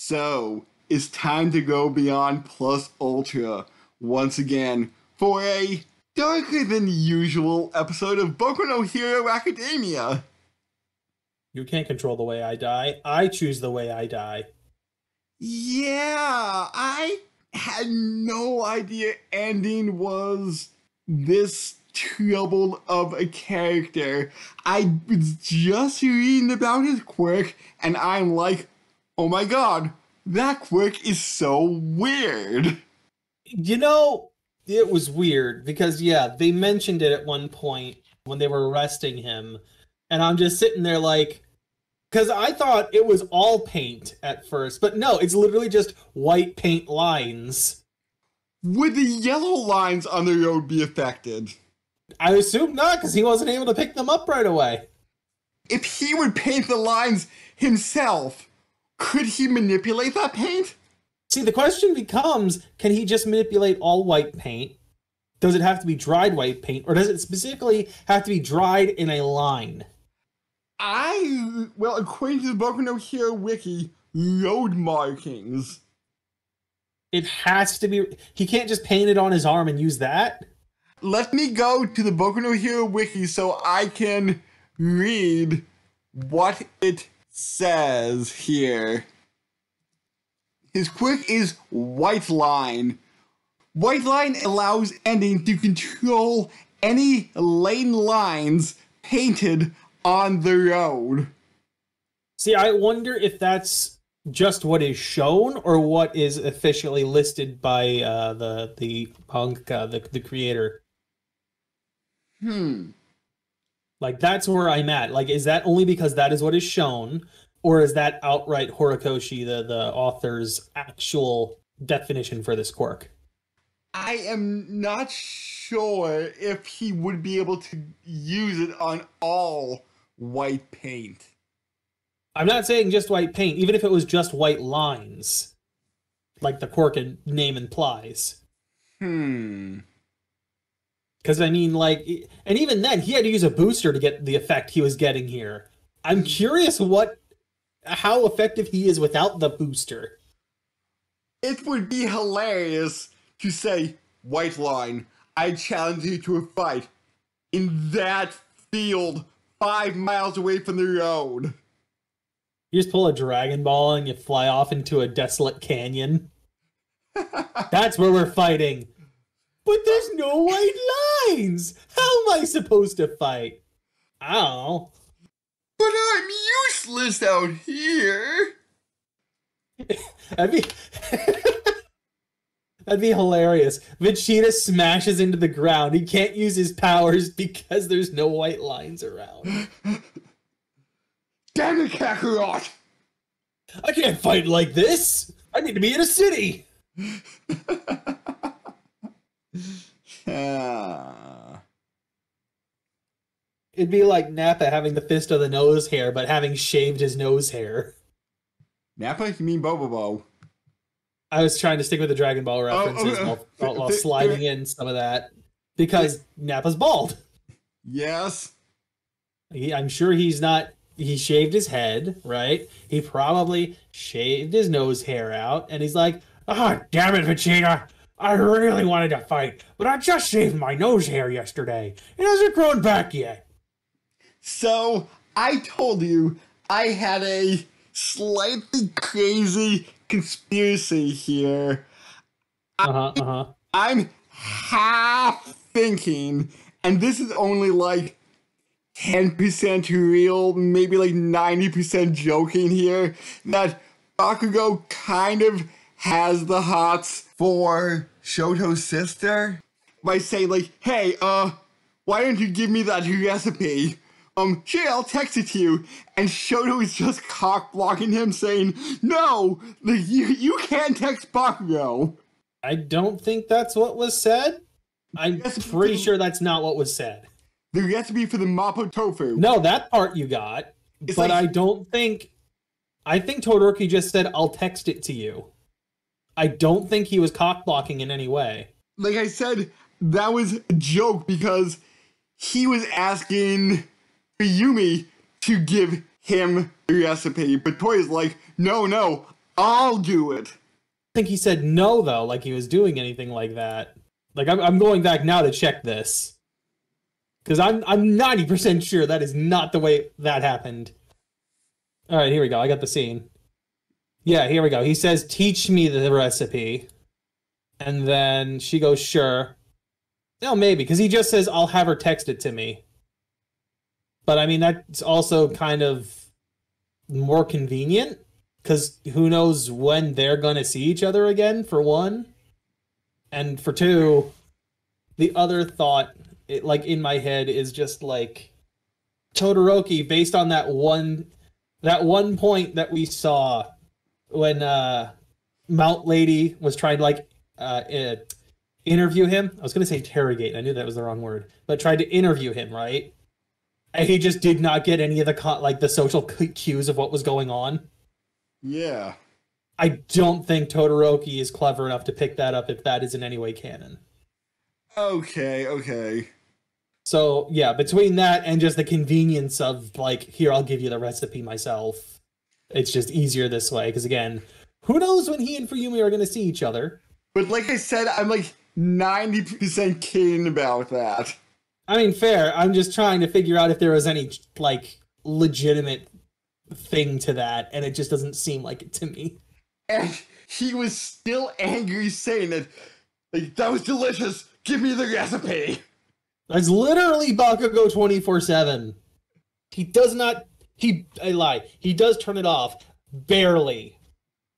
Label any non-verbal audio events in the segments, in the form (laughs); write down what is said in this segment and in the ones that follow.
So, it's time to go beyond Plus Ultra once again for a darker than usual episode of Boku no Hero Academia. You can't control the way I die. I choose the way I die. Yeah, I had no idea Ending was this troubled of a character. I was just reading about his quirk, and I'm like, oh my god, that quirk is so weird. You know, it was weird because, yeah, they mentioned it at one point when they were arresting him. And I'm just sitting there like, because I thought it was all paint at first, but no, it's literally just white paint lines. Would the yellow lines on the road be affected? I assume not, because he wasn't able to pick them up right away. If he would paint the lines himself, could he manipulate that paint? See, the question becomes can he just manipulate all white paint? Does it have to be dried white paint, or does it specifically have to be dried in a line? I, well, according to the Boku no Hero wiki, road markings. It has to be. He can't just paint it on his arm and use that. Let me go to the Boku no Hero wiki so I can read what it says here. His quirk is White Line. White Line allows Ending to control any lane lines painted on the road. See, I wonder if that's just what is shown or what is officially listed by uh, the the punk uh, the the creator. Hmm. Like that's where I'm at. Like, is that only because that is what is shown, or is that outright Horikoshi, the the author's actual definition for this quirk? I am not sure if he would be able to use it on all white paint. I'm not saying just white paint, even if it was just white lines, like the quirk name implies. Hmm. Because I mean, like, and even then, he had to use a booster to get the effect he was getting here. I'm curious what, how effective he is without the booster. It would be hilarious to say, White Line, I challenge you to a fight in that field five miles away from the road. You just pull a Dragon Ball and you fly off into a desolate canyon. (laughs) That's where we're fighting. But there's no white lines. How am I supposed to fight? Ow. But I'm useless out here. (laughs) That'd be (laughs) That'd be hilarious. Vegeta smashes into the ground. He can't use his powers (laughs) because there's no white lines around. Damn it, Kakarot! I can't fight like this. I need to be in a city. Ah. It'd be like Nappa having the fist of the nose hair, but having shaved his nose hair. Nappa? You mean Bobobo? I was trying to stick with the Dragon Ball references oh, while, (laughs) while, while sliding in some of that because Nappa's bald. Yes. He, I'm sure he's not. He shaved his head, right? He probably shaved his nose hair out, and he's like, "Ah, oh, damn it, Vegeta! I really wanted to fight, but I just shaved my nose hair yesterday. It hasn't grown back yet." So I told you I had a slightly crazy conspiracy here. Uh-huh, uh-huh. I'm half thinking, and this is only like 10% real, maybe like 90% joking here, that Bakugo kind of has the hots for Shoto's sister by saying like, hey, uh, why don't you give me that recipe? Um, here, I'll text it to you. And Shoto is just cock blocking him, saying, No, like, you, you can't text Bakugo. I don't think that's what was said. I'm pretty sure that's not what was said. The recipe for the Mapo tofu. No, that part you got. It's but like, I don't think. I think Todoroki just said, I'll text it to you. I don't think he was cock blocking in any way. Like I said, that was a joke because he was asking Yumi to give him the recipe, but Toy's like, no, no, I'll do it. I think he said no though, like he was doing anything like that. Like I'm, I'm going back now to check this because I'm I'm ninety percent sure that is not the way that happened. All right, here we go. I got the scene. Yeah, here we go. He says, "Teach me the recipe," and then she goes, "Sure." No, maybe because he just says, "I'll have her text it to me." But I mean, that's also kind of more convenient because who knows when they're gonna see each other again? For one, and for two, the other thought, it, like in my head, is just like Todoroki, based on that one, that one point that we saw when uh Mount Lady was trying to like uh, uh interview him. I was gonna say interrogate. I knew that was the wrong word, but tried to interview him, right? And he just did not get any of the co- like the social cues of what was going on. Yeah. I don't think Todoroki is clever enough to pick that up if that is in any way canon. Okay, okay. So yeah, between that and just the convenience of like, here I'll give you the recipe myself. It's just easier this way because again, who knows when he and Fuyumi are going to see each other? But like I said, I'm like ninety percent keen about that. I mean, fair. I'm just trying to figure out if there was any like legitimate thing to that, and it just doesn't seem like it to me. And he was still angry, saying that like that was delicious. Give me the recipe. That's literally Bakugo twenty four seven. He does not. He I lie. He does turn it off barely.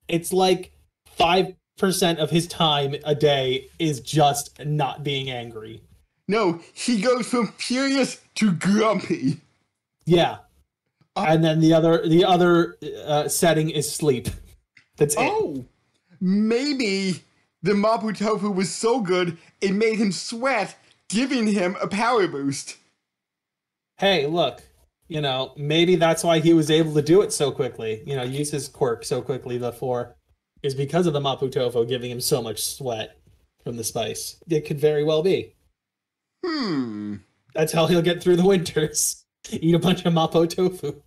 It's like five percent of his time a day is just not being angry. No, he goes from furious to grumpy. Yeah, Uh, and then the other the other uh, setting is sleep. That's it. Oh, maybe the Mapo Tofu was so good it made him sweat, giving him a power boost. Hey, look. You know, maybe that's why he was able to do it so quickly. You know, use his quirk so quickly before, is because of the Mapo Tofu giving him so much sweat from the spice. It could very well be. Hmm. That's how he'll get through the winters. (laughs) Eat a bunch of Mapo tofu.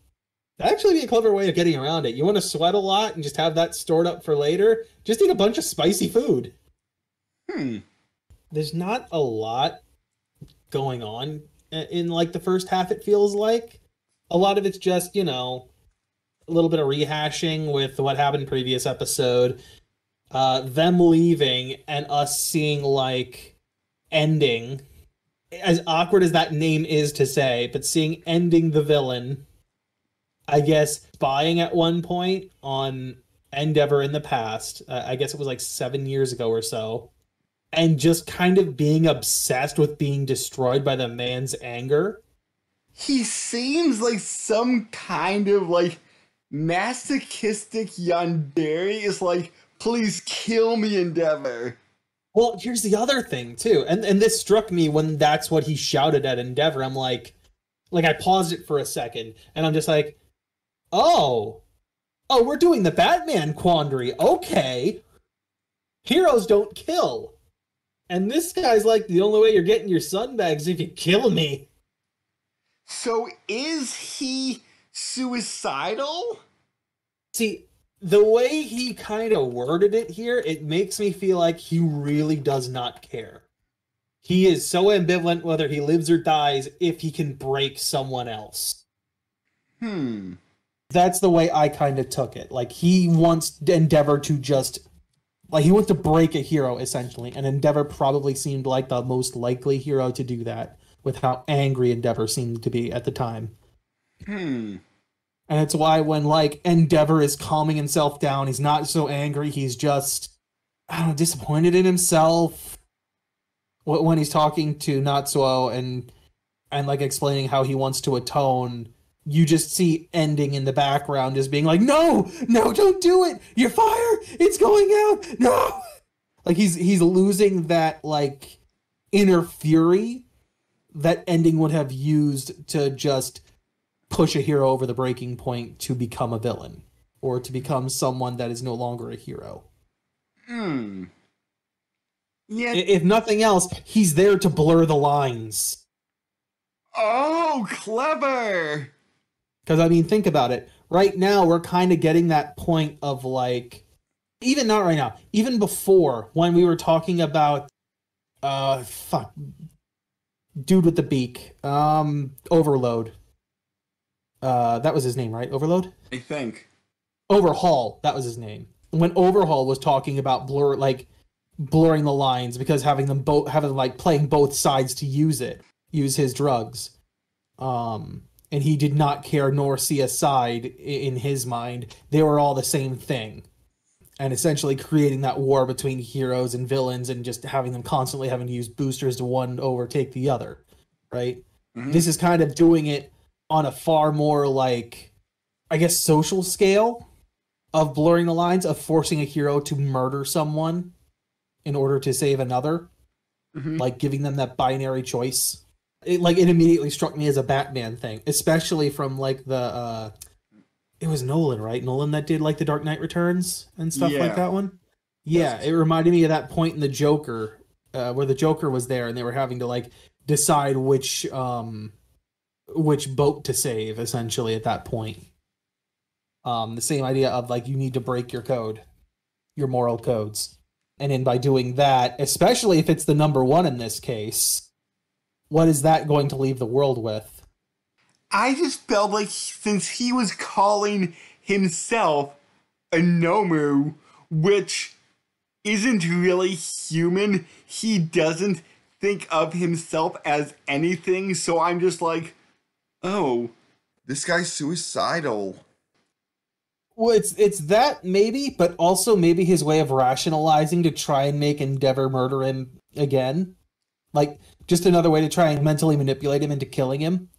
That'd actually be a clever way of getting around it. You want to sweat a lot and just have that stored up for later? Just eat a bunch of spicy food. Hmm. There's not a lot going on in like the first half, it feels like. A lot of it's just, you know, a little bit of rehashing with what happened previous episode. Uh, them leaving and us seeing like ending as awkward as that name is to say, but seeing ending the villain, I guess spying at one point on Endeavor in the past, uh, I guess it was like seven years ago or so, and just kind of being obsessed with being destroyed by the man's anger. He seems like some kind of like masochistic yandere is like, please kill me, Endeavor. Well, here's the other thing too, and and this struck me when that's what he shouted at Endeavor. I'm like, like I paused it for a second, and I'm just like, oh, oh, we're doing the Batman quandary. Okay, heroes don't kill, and this guy's like, the only way you're getting your is if you kill me. So is he suicidal? See, the way he kind of worded it here, it makes me feel like he really does not care. He is so ambivalent whether he lives or dies if he can break someone else. Hmm. That's the way I kind of took it. Like he wants Endeavor to just like he wants to break a hero essentially, and Endeavor probably seemed like the most likely hero to do that with how angry Endeavor seemed to be at the time. Hmm. And it's why when like Endeavor is calming himself down, he's not so angry. He's just I don't know, disappointed in himself. When he's talking to Natsuo and and like explaining how he wants to atone, you just see ending in the background as being like, "No, no, don't do it! You're fire! It's going out! No!" (laughs) Like he's he's losing that like inner fury that ending would have used to just push a hero over the breaking point to become a villain or to become someone that is no longer a hero. Hmm. Yeah. If nothing else, he's there to blur the lines. oh, clever. Because, I mean, think about it. Right now, we're kind of getting that point of like even not right now. Even before when we were talking about uh fuck dude with the beak. Um Overload. Uh that was his name, right? Overload? I think. Overhaul, that was his name. When Overhaul was talking about blur like blurring the lines because having them both having like playing both sides to use it, use his drugs. Um and he did not care nor see a side in his mind. They were all the same thing. And essentially creating that war between heroes and villains and just having them constantly having to use boosters to one overtake the other. Right? Mhm. This is kind of doing it on a far more like I guess social scale of blurring the lines of forcing a hero to murder someone in order to save another, Mhm. like giving them that binary choice. It like it immediately struck me as a Batman thing, especially from like the uh it was Nolan, right? Nolan that did like the Dark Knight Returns and stuff Yeah. like that one. Yeah, it reminded me of that point in the Joker, uh, where the Joker was there and they were having to like decide which um which boat to save essentially at that point. Um the same idea of like you need to break your code, your moral codes. And then by doing that, especially if it's the number one in this case, what is that going to leave the world with? I just felt like since he was calling himself a Nomu, which isn't really human, he doesn't think of himself as anything. So I'm just like, oh, This guy's suicidal. Well, it's it's that maybe, but also maybe his way of rationalizing to try and make Endeavor murder him again, like just another way to try and mentally manipulate him into killing him.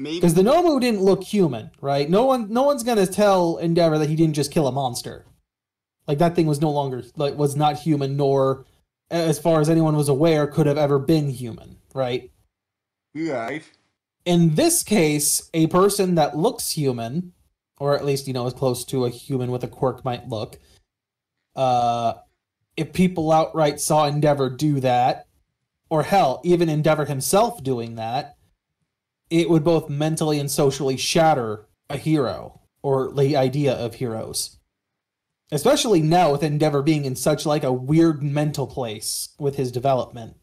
Maybe. Because the Nomu didn't look human, right? No one, no one's gonna tell Endeavor that he didn't just kill a monster. Like that thing was no longer like was not human, nor, as far as anyone was aware, could have ever been human, right? Right. in this case, a person that looks human, or at least you know as close to a human with a quirk might look, uh, if people outright saw Endeavor do that, or hell, even Endeavor himself doing that, it would both mentally and socially shatter a hero or the idea of heroes. Especially now with Endeavor being in such like a weird mental place with his development.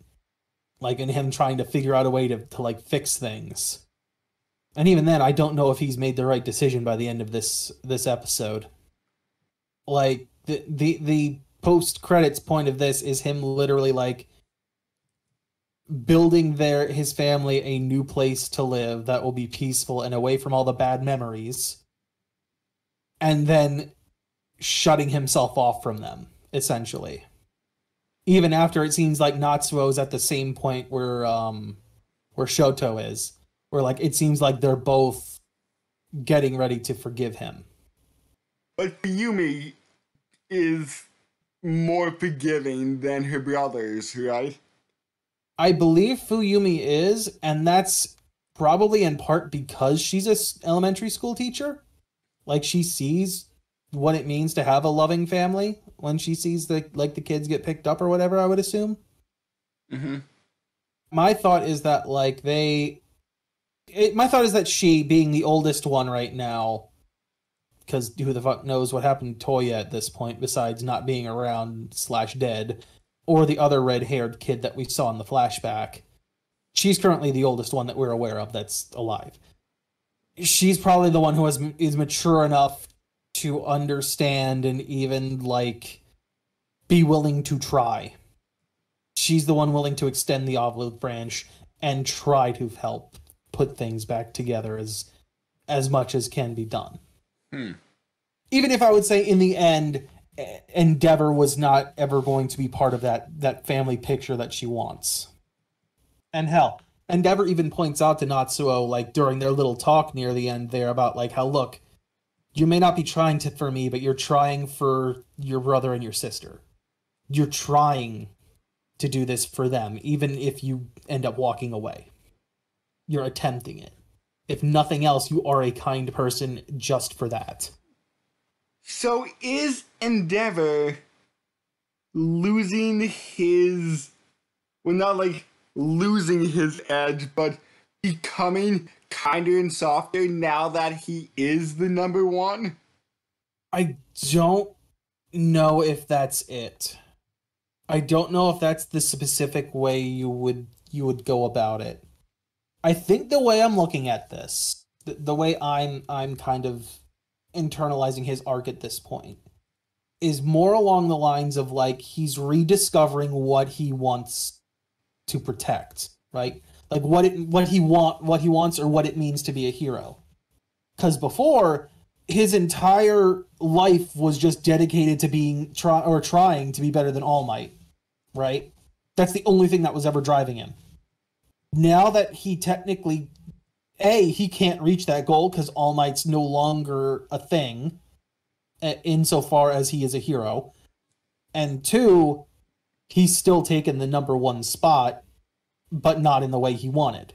Like in him trying to figure out a way to, to like fix things. And even then i don't know if he's made the right decision by the end of this this episode. Like the the the post credits point of this is him literally like building their his family a new place to live that will be peaceful and away from all the bad memories and then shutting himself off from them essentially even after it seems like Natsuo is at the same point where um where Shoto is, where like it seems like they're both getting ready to forgive him. But Yumi is more forgiving than her brothers, right? I believe Fuyumi is, and that's probably in part because she's a elementary school teacher. Like she sees what it means to have a loving family when she sees the like the kids get picked up or whatever. I would assume. Mm-hmm. my thought is that like they it, my thought is that she being the oldest one right now because who the fuck knows what happened to toya at this point besides not being around slash dead or the other red-haired kid that we saw in the flashback she's currently the oldest one that we're aware of that's alive she's probably the one who has, is mature enough to understand and even like be willing to try she's the one willing to extend the olive branch and try to help put things back together as as much as can be done. Hmm. Even if I would say in the end Endeavor was not ever going to be part of that that family picture that she wants. And hell, Endeavor even points out to Natsuo like during their little talk near the end there about like how look, you may not be trying to for me, but you're trying for your brother and your sister. You're trying to do this for them, even if you end up walking away. You're attempting it. If nothing else, you are a kind person just for that. So is Endeavor losing his well not like losing his edge, but becoming kinder and softer now that he is the number one? I don't know if that's it. I don't know if that's the specific way you would you would go about it. I think the way I'm looking at this, the, the way I'm I'm kind of internalizing his arc at this point is more along the lines of like he's rediscovering what he wants to protect, right? Like what it what he want what he wants or what it means to be a hero. Cuz before his entire life was just dedicated to being try or trying to be better than All Might, right? That's the only thing that was ever driving him. Now that he technically a he can't reach that goal because All Might's no longer a thing, eh, insofar as he is a hero, and two, he's still taken the number one spot, but not in the way he wanted.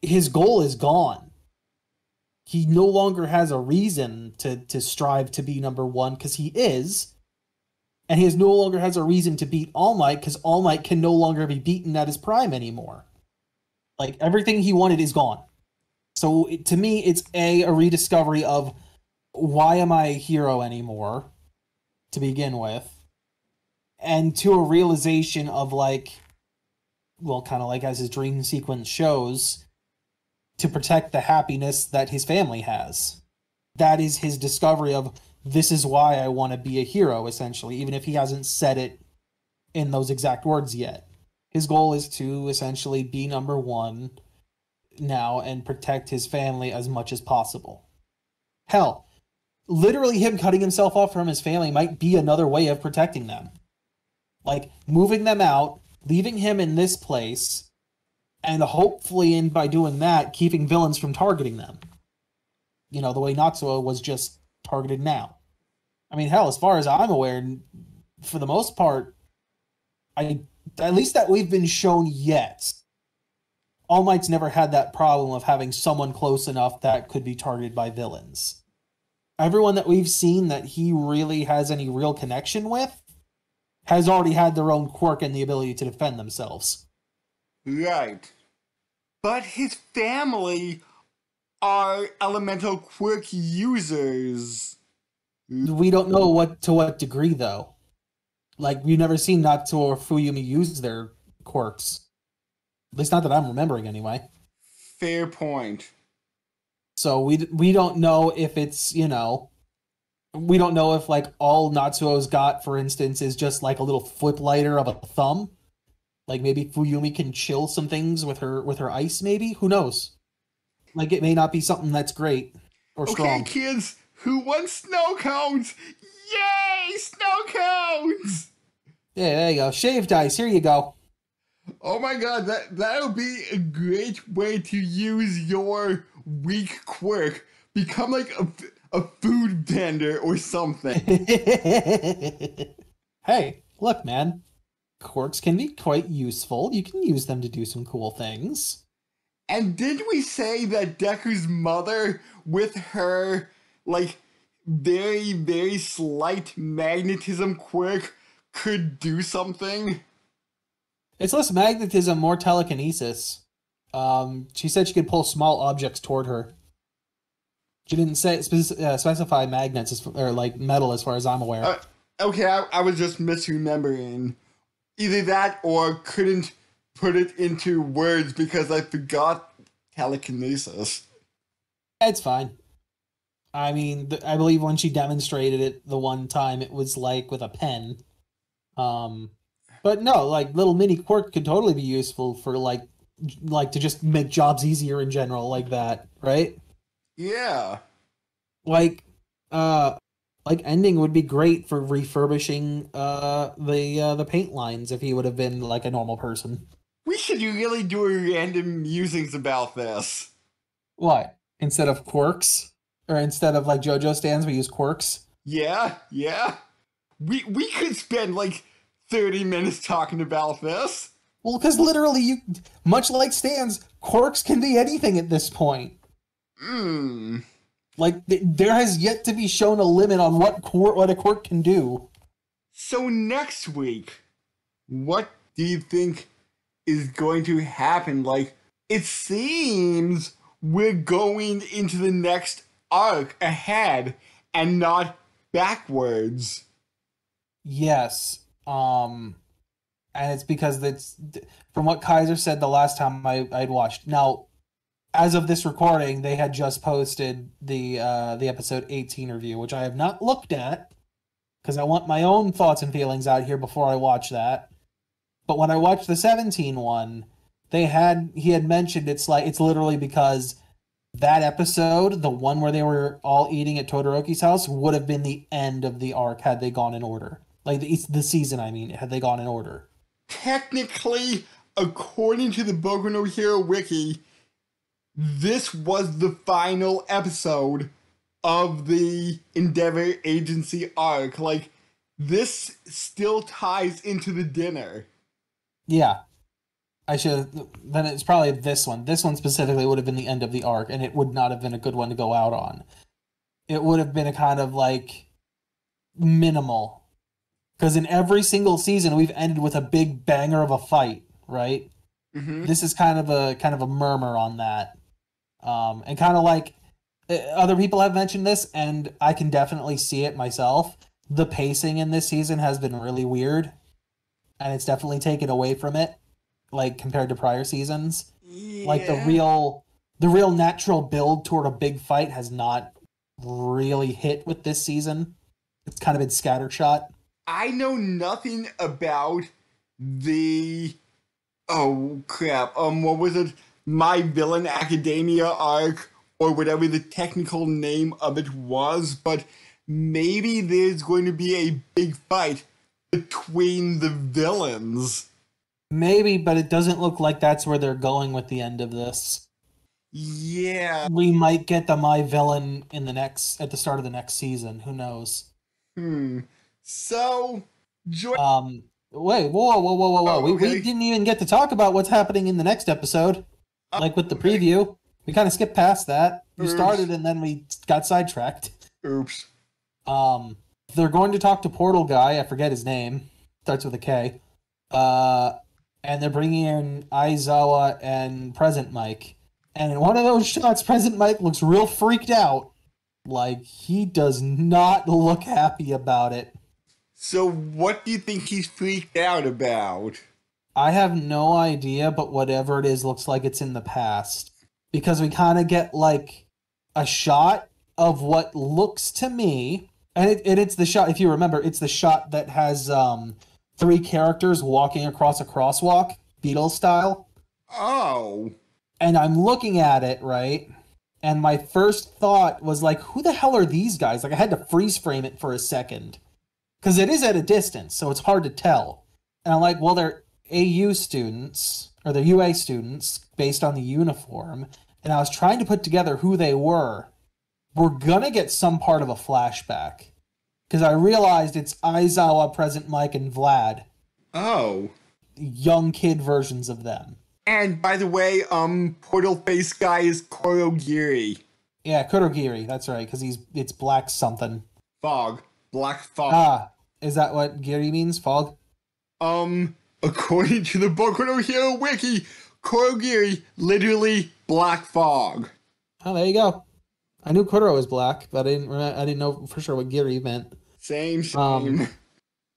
His goal is gone. He no longer has a reason to to strive to be number one because he is and he no longer has a reason to beat all might because all might can no longer be beaten at his prime anymore. Like everything he wanted is gone so it, to me it's a a rediscovery of why am i a hero anymore to begin with and to a realization of like well kind of like as his dream sequence shows to protect the happiness that his family has. That is his discovery of this is why I want to be a hero, essentially, even if he hasn't said it in those exact words yet. His goal is to essentially be number one now and protect his family as much as possible. Hell, literally him cutting himself off from his family might be another way of protecting them. Like moving them out, leaving him in this place, and hopefully, in by doing that, keeping villains from targeting them. You know, the way Natsuo was just targeted now. I mean, hell, as far as I'm aware, for the most part, I at least that we've been shown yet. All Might's never had that problem of having someone close enough that could be targeted by villains. Everyone that we've seen that he really has any real connection with has already had their own quirk and the ability to defend themselves. Right. But his family are elemental quirk users. We don't know what to what degree though. Like we've never seen Natsuo or Fuyumi use their quirks. At least not that I'm remembering anyway. Fair point. So we we don't know if it's, you know, we don't know if like all Natsuo's got for instance is just like a little flip lighter of a thumb like maybe Fuyumi can chill some things with her with her ice. Maybe who knows? Like it may not be something that's great or okay, strong. kids, who wants snow cones? Yay, snow cones! Yeah, there you go. Shaved ice. Here you go. Oh my god, that that'll be a great way to use your weak quirk. Become like a, a food vendor or something. (laughs) hey, look, man quirks can be quite useful. You can use them to do some cool things. And did we say that Deku's mother, with her, like, very, very slight magnetism quirk, could do something? It's less magnetism, more telekinesis. Um, she said she could pull small objects toward her. She didn't say spec- uh, specify magnets as, or like metal, as far as I'm aware. Uh, okay, I, I was just misremembering either that or couldn't put it into words because I forgot telekinesis. It's fine. I mean, I believe when she demonstrated it the one time, it was like with a pen. Um, but no, like little mini quirk could totally be useful for like, like to just make jobs easier in general, like that, right? Yeah. Like, uh, like ending would be great for refurbishing uh the uh, the paint lines if he would have been like a normal person. We should really do random musings about this. What? Instead of quirks? Or instead of like JoJo stands, we use quirks? Yeah, yeah. We we could spend like 30 minutes talking about this. Well, because literally you much like stands, quirks can be anything at this point. Hmm. Like th- there has yet to be shown a limit on what court what a quirk can do. So next week, what do you think is going to happen? Like it seems we're going into the next arc ahead and not backwards. Yes. Um and it's because it's from what Kaiser said the last time I, I'd watched. Now, as of this recording, they had just posted the uh the episode 18 review, which I have not looked at because I want my own thoughts and feelings out here before I watch that. But when I watched the 17 one, they had he had mentioned it's like it's literally because that episode, the one where they were all eating at Todoroki's house, would have been the end of the arc had they gone in order. Like the, the season, I mean, had they gone in order. Technically, according to the Boku no Hero wiki, this was the final episode of the Endeavor Agency arc. Like, this still ties into the dinner. Yeah. I should then it's probably this one. This one specifically would have been the end of the arc, and it would not have been a good one to go out on. It would have been a kind of like minimal. Because in every single season we've ended with a big banger of a fight, right? Mm-hmm. This is kind of a kind of a murmur on that. Um, and kind of like uh, other people have mentioned this, and I can definitely see it myself. The pacing in this season has been really weird, and it's definitely taken away from it like compared to prior seasons. Like the real the real natural build toward a big fight has not really hit with this season. It's kind of been scattershot. I know nothing about the oh crap. Um what was it? My Villain Academia arc or whatever the technical name of it was, but maybe there's going to be a big fight between the villains. Maybe, but it doesn't look like that's where they're going with the end of this. Yeah. We might get the my villain in the next at the start of the next season. Who knows? Hmm. So join Um wait, whoa, whoa, whoa, whoa, whoa. Oh, we, we didn't even get to talk about what's happening in the next episode. Oh, like with the okay. preview. We kind of skipped past that. We Oops. started and then we got sidetracked. Oops. Um, they're going to talk to Portal Guy. I forget his name. Starts with a K. Uh, and they're bringing in Aizawa and Present Mike. And in one of those shots, Present Mike looks real freaked out. Like he does not (laughs) look happy about it. So what do you think he's freaked out about? I have no idea, but whatever it is looks like it's in the past. Because we kind of get like a shot of what looks to me, and, it, and it's the shot, if you remember, it's the shot that has um, three characters walking across a crosswalk, Beatles style. Oh. And I'm looking at it, right? And my first thought was like, who the hell are these guys? Like, I had to freeze frame it for a second. Because it is at a distance, so it's hard to tell. And I'm like, well, they're AU students, or they're UA students, based on the uniform. And I was trying to put together who they were. We're gonna get some part of a flashback. Because I realized it's Aizawa, Present Mike, and Vlad. Oh. Young kid versions of them. And by the way, um, Portal Face guy is Korogiri. Yeah, Kurogiri, that's right, because he's it's black something. Fog. Black fog. Ah, is that what Giri means? Fog? um, according to the Boku no Hero wiki, Kurogiri literally black fog. Oh, there you go. I knew Kuro was black, but I didn't. I didn't know for sure what Giri meant. Same, same. Um,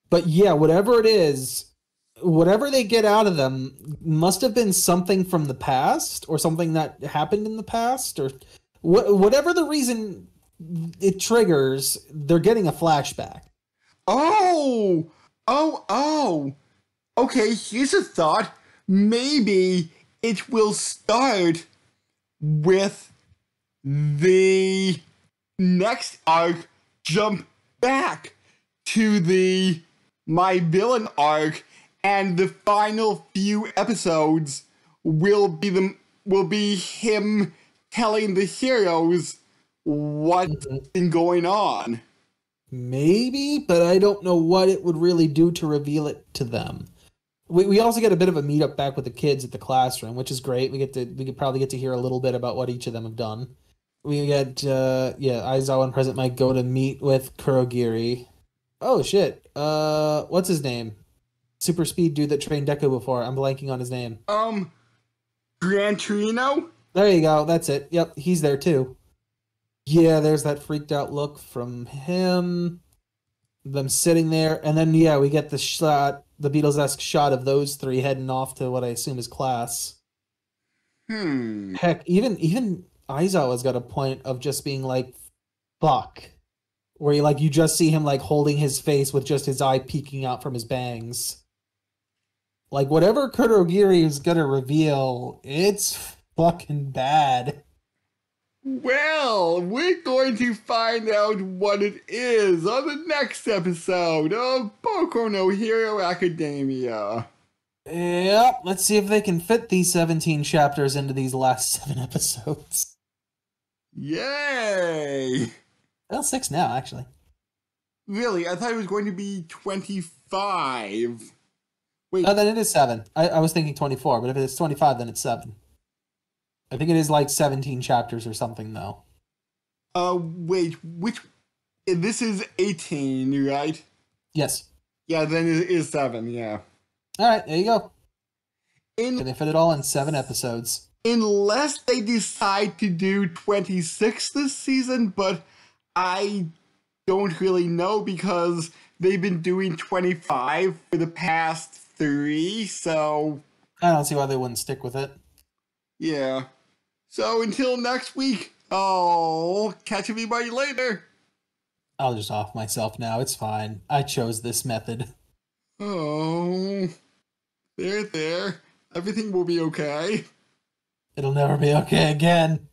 But yeah, whatever it is, whatever they get out of them must have been something from the past or something that happened in the past or wh- whatever the reason it triggers. They're getting a flashback. oh! Oh, oh! Okay, here's a thought. Maybe it will start with the next arc jump back to the My Villain arc, and the final few episodes will be the will be him telling the heroes what's been going on. Maybe, but I don't know what it would really do to reveal it to them. We, we also get a bit of a meetup back with the kids at the classroom, which is great. We get to we could probably get to hear a little bit about what each of them have done. We get uh yeah, Aizawa and Present Mike go to meet with Kurogiri. Oh shit. Uh what's his name? Super speed dude that trained Deku before. I'm blanking on his name. Um, Gran Torino? There you go. That's it. Yep, he's there too. Yeah, there's that freaked out look from him. them sitting there, and then yeah, we get the shot, the Beatles esque shot of those three heading off to what I assume is class. Hmm. Heck, even even Aizawa's got a point of just being like, "Fuck," where you like you just see him like holding his face with just his eye peeking out from his bangs. Like whatever Kurogiri is gonna reveal, it's fucking bad. Well, we're going to find out what it is on the next episode of Boku no Hero Academia. Yep, let's see if they can fit these 17 chapters into these last seven (laughs) episodes. Yay! Well, six now, actually. Really, I thought it was going to be 25. Wait, Oh, then it is seven. I, I was thinking 24, but if it's 25, then it's seven. I think it is like 17 chapters or something, though. uh, wait, which. This is 18, right? Yes. Yeah, then it is 7, yeah. All right, there you go. In, They fit it all in seven episodes. unless they decide to do 26 this season, but I don't really know because they've been doing 25 for the past three, so I don't see why they wouldn't stick with it. yeah. So until next week, I'll catch everybody later. I'll just off myself now. It's fine. I chose this method. Oh, there, there. Everything will be okay. It'll never be okay again.